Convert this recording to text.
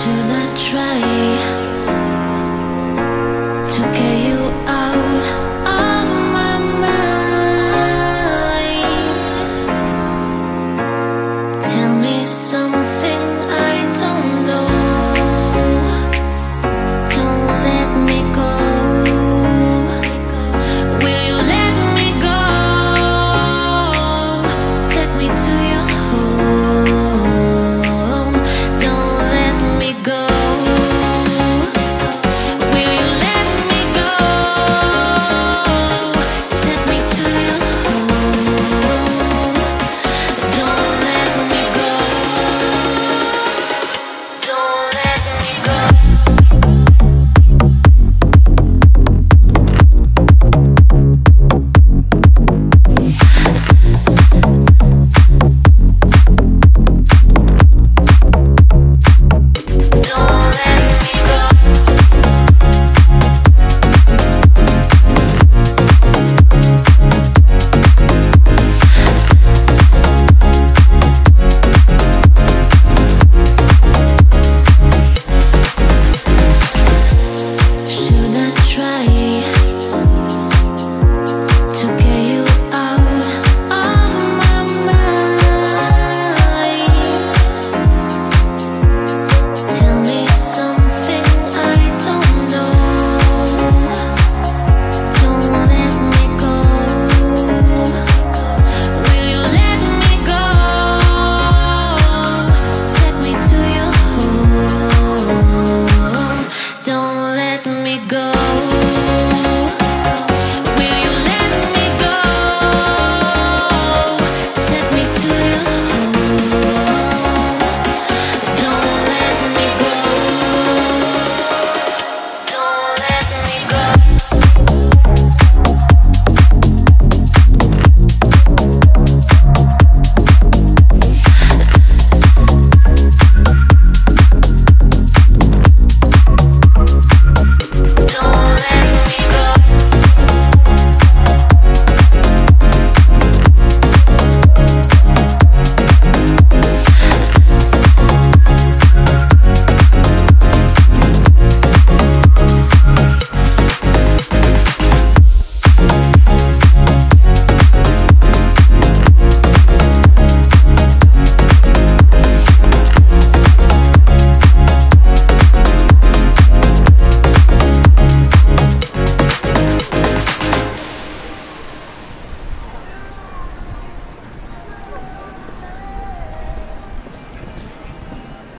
Should I try it?